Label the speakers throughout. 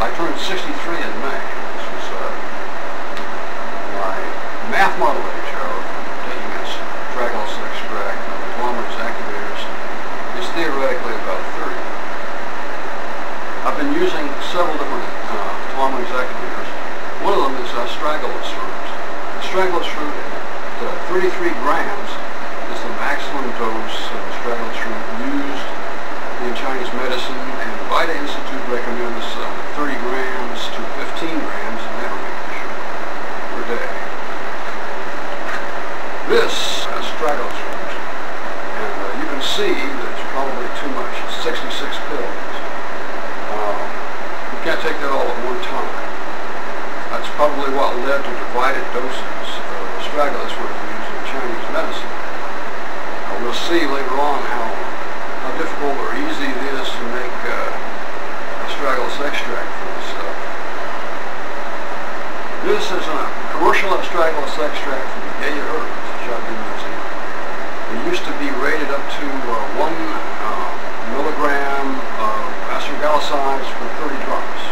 Speaker 1: I turned 63 in May. This was uh, my math model age, however, taking a astragalus extract of telomerase activators is theoretically about 30. I've been using several different uh, telomerase activators. One of them is astragalus root. Astragalus root at uh, 33 grams is the maximum dose of astragalus root used in Chinese medicine, and the Vita Institute recommends uh, 30 grams to 15 grams in that range per day. This astragalus root, and uh, you can see that it's probably too much. It's 66 pills. Uh, you can't take that all at one time. That's probably what led to divided doses of astragalus root used in Chinese medicine. Uh, we'll see later on how how difficult or easy it is to make uh, astragalus extract from this stuff. This is a commercial astragalus extract from the Gaia herbs, which I've been using. It used to be rated up to uh, one uh, milligram of astragalosides for 30 drops.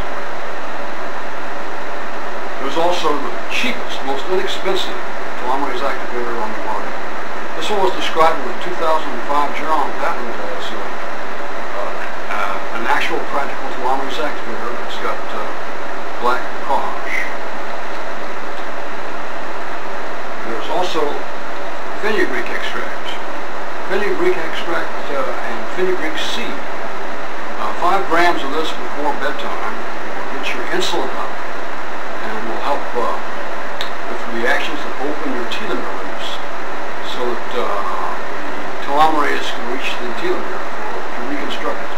Speaker 1: It was also the cheapest, most inexpensive telomerase activator on the market. Was described in the 2005 Geron patent as uh, uh, an actual practical telomerase activator. It's got uh, black cohosh. There's also fenugreek extract. Fenugreek extract uh, and fenugreek seed. Uh, five grams of this before bedtime will get your insulin up and will help uh, with reactions that open your telomere loops so that uh, telomerase can reach the telomere to reconstruct it.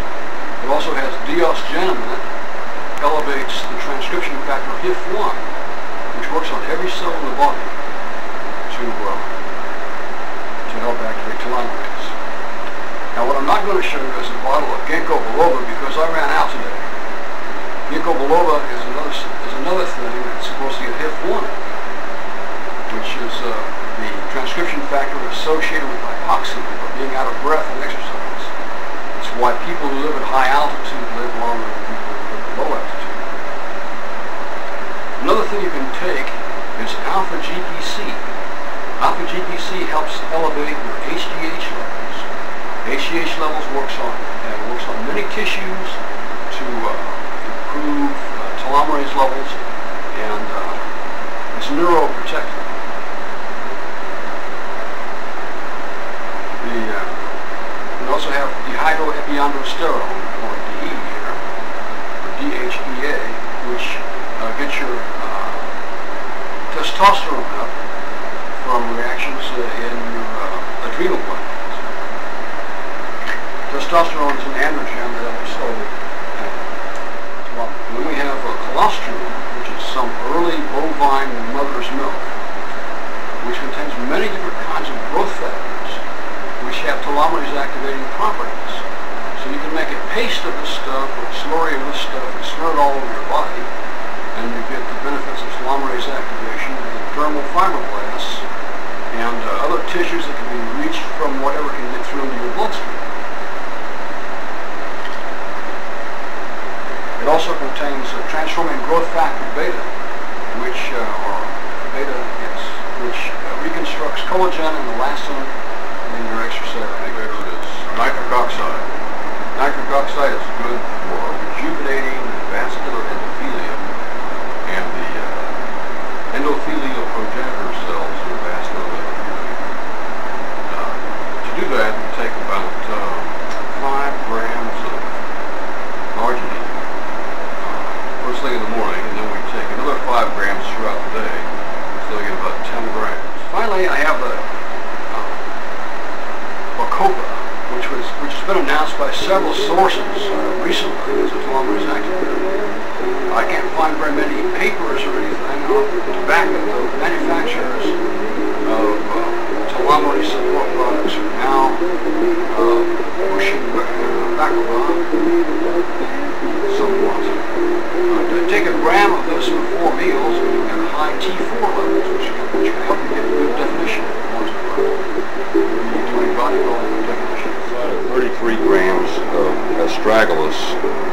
Speaker 1: It also has diosgenin in it, elevates the transcription factor HIF1, which works on every cell in the body to, uh, to help activate telomerase. Now what I'm not going to show you is a bottle of ginkgo biloba because I ran out today. Ginkgo biloba is another, is another thing that's supposed to get HIF1, which is uh, the transcription factor associated with hypoxia, or being out of breath and exercise. It's why people who live at high altitude live longer than people who live at low altitude. Another thing you can take is alpha GPC. Alpha GPC helps elevate your HGH levels. HGH levels works on uh, works on many tissues to uh, improve uh, telomerase levels and uh, it's neuroprotective. The, uh, we also have dehydroepiandrosterone, or DE here, or DHEA, which uh, gets your uh, testosterone up from reactions uh, in your uh, adrenal glands. Testosterone is an androgen that helps elevate well, then we have uh, colostrum, which is some early bovine mother's milk, which contains many different kinds of growth factors, telomerase activating properties. So you can make a paste of this stuff or a slurry of this stuff and smear it all over your body, and you get the benefits of telomerase activation the dermal fibroblasts and uh, other tissues that can be reached from whatever can get through into your bloodstream. It also contains transforming growth factor beta, which, uh, or beta, yes, which uh, reconstructs collagen and the elastin in your extracellular matrix. is nitric oxide. Nitric oxide is good for rejuvenating the vascular endothelium and the uh, endothelial progenitor cells in the vascular endothelium. Uh, to do that, you take about uh, 5 grams of arginine first thing in the morning, and then we take another 5 grams throughout the day, so we get about 10 grams. Finally, I have the uh, Bacopa, which was which has been announced by several sources uh, recently as a telomerase activator. I can't find very many papers or anything on the manufacturers of uh, telomerase support products are now uh, pushing uh, Bacopa somewhat. Uh, to take a gram of this before meals, and you get high T4 levels, which can, you're